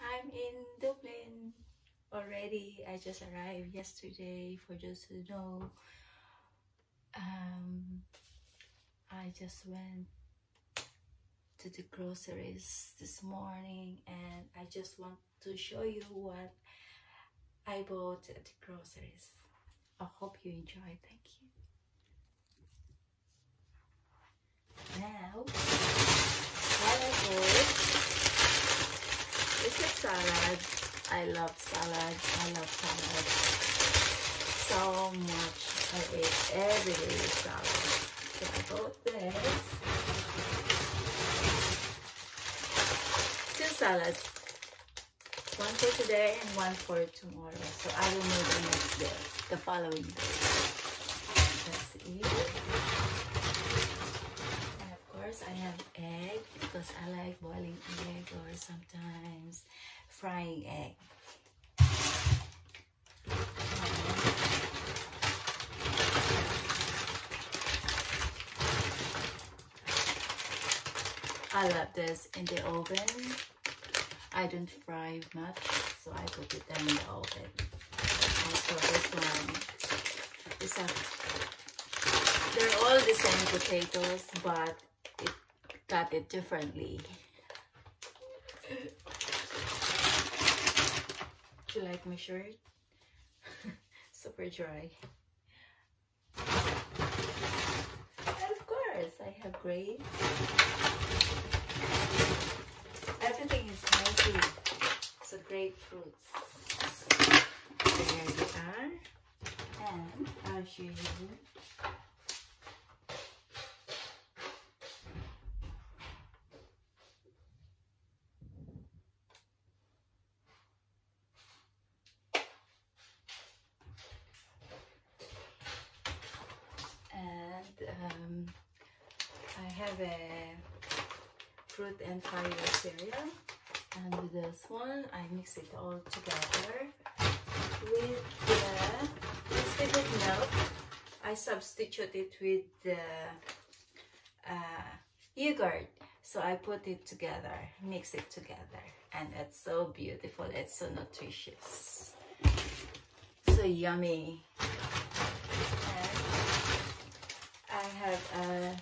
I'm in Dublin already. I just arrived yesterday for those who know. Um, I just went to the groceries this morning and I just want to show you what I bought at the groceries. I hope you enjoy. Thank you. Now, what I bought is a salad. I love salad. I love salad so much. I ate every day salad. So I bought this. Two salads. One for today and one for tomorrow. So I will make the next day, the following day. That's it. I have egg because I like boiling egg or sometimes frying egg. I love this in the oven. I don't fry much, so I put it down in the oven. Also this one is a, they're all the same potatoes, but got it differently. Do you like my shirt? Super dry. And of course, I have grapes. Everything is healthy. So grapefruits. There they are. And I'll show you and um, I have a fruit and fiber cereal and with this one I mix it all together with the instead of milk. I substitute it with the uh, yogurt. So I put it together mix it together and it's so beautiful. It's so nutritious. So yummy have a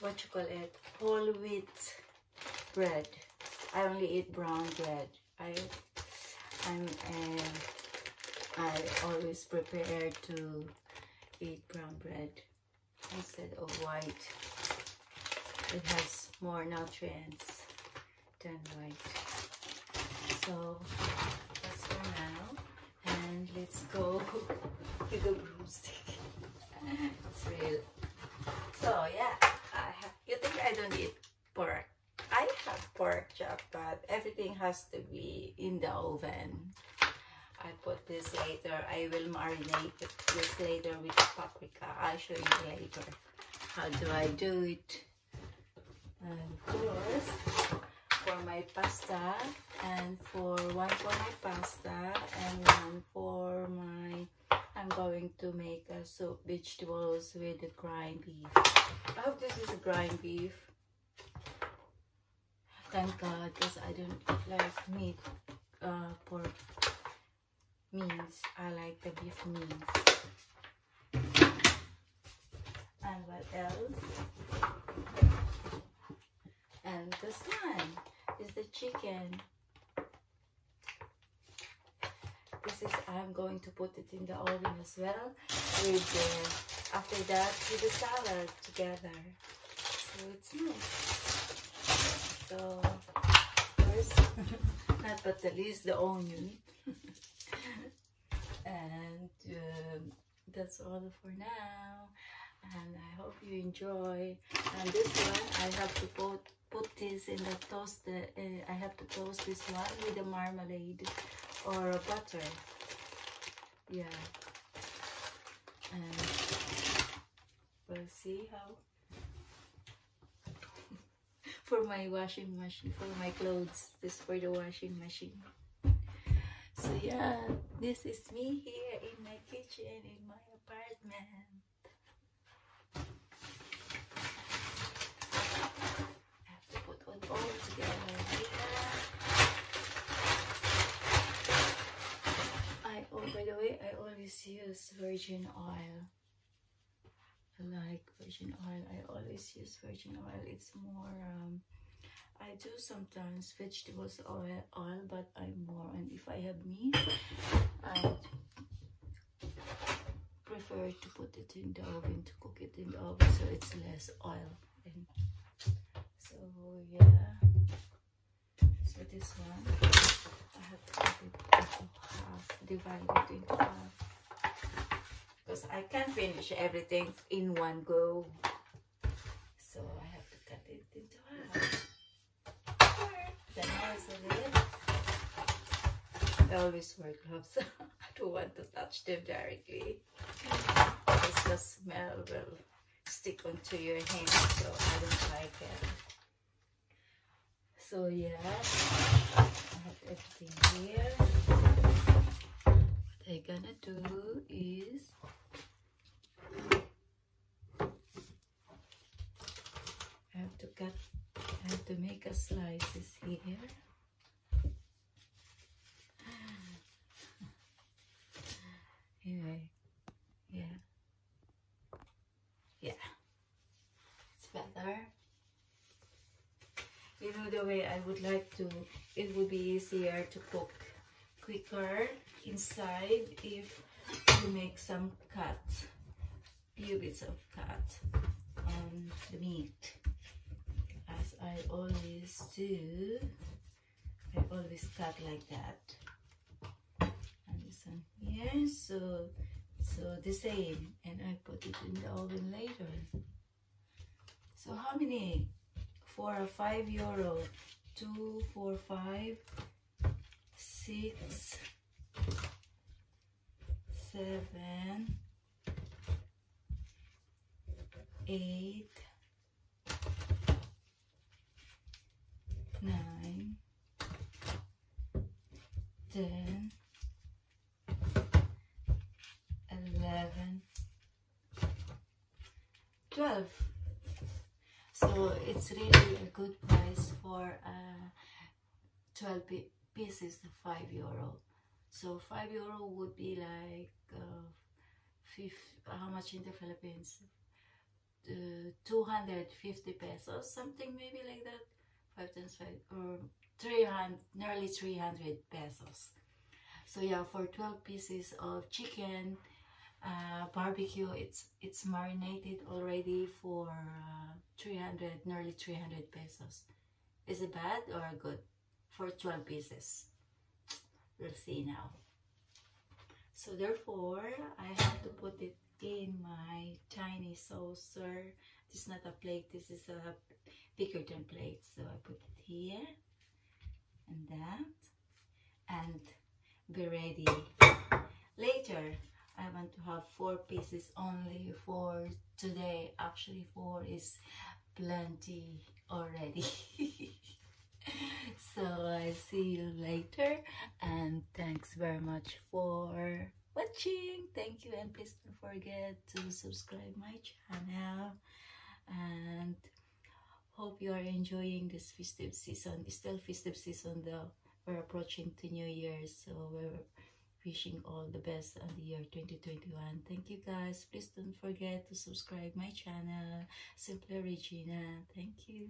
what you call it whole wheat bread. I only eat brown bread. I I'm uh, I always prepare to eat brown bread instead of white. It has more nutrients than white. So that's for now. And let's go to the broomstick real. So yeah, I have, you think I don't eat pork? I have pork chop, but everything has to be in the oven. I put this later. I will marinate this later with paprika. I'll show you later. How do I do it? And of course, for my pasta and for one for my pasta and one for my I'm going to make a soup vegetables with the grind beef. I hope this is a grind beef. Thank God, because I don't like meat uh, pork means. I like the beef means. And what else? And this one is the chicken. I'm going to put it in the oven as well with the after that with the salad together. So it's nice. So first not but the least the onion. And um, that's all for now. And I hope you enjoy. And this one I have to put put this in the toast uh, I have to toast this one with the marmalade or butter yeah. And we'll see how for my washing machine for my clothes this for the washing machine. So yeah this is me here in my kitchen in my apartment I have to put it all together here use virgin oil. I like virgin oil. I always use virgin oil. It's more, um, I do sometimes vegetables oil, oil, but I'm more, and if I have meat, I prefer to put it in the oven, to cook it in the oven, so it's less oil. And so, yeah. So this one, I have because I can't finish everything in one go. So I have to cut it into half. Then I also I always wear gloves. I don't want to touch them directly. Because the smell will stick onto your hand. So I don't like it. So yeah, I have everything here. I'm gonna do is I have to cut, I have to make a slices here. Anyway, yeah, yeah, it's better. You know the way I would like to, it would be easier to cook quicker inside if you make some cut, few bits of cut on the meat. As I always do I always cut like that. And this one here so so the same. And I put it in the oven later. So how many? Four or five euro. Two four five six seven eight nine, ten, eleven, twelve. So it's really a good price for uh, 12 pieces, 5 euro. So 5 euro would be like uh, fifth, how much in the Philippines? Uh, 250 pesos, something maybe like that. 5 times 5 or 300 nearly 300 pesos so yeah for 12 pieces of chicken uh, barbecue it's it's marinated already for uh, 300 nearly 300 pesos is it bad or good for 12 pieces. We'll see now. So therefore I have to put it in my tiny saucer. This is not a plate this is a bigger than plates so I put it here and that. And be ready. Later I want to have four pieces only for today. Actually four is plenty already. So See you later. And thanks very much for watching. Thank you and please don't forget to subscribe my channel. And hope you are enjoying this festive season. It's still festive season though. We're approaching to new year so we're wishing all the best on the year 2021 thank you guys. Please don't forget to subscribe my channel. Simply regina. Thank you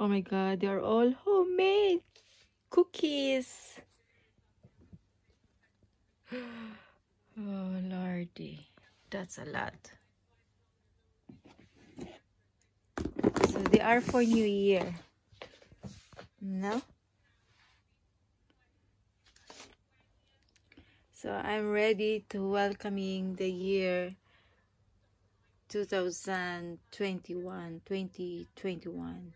Oh my god, they're all homemade cookies. Oh lordy, that's a lot. So they are for New Year. No? So I'm ready to welcoming the year 2021, 2021.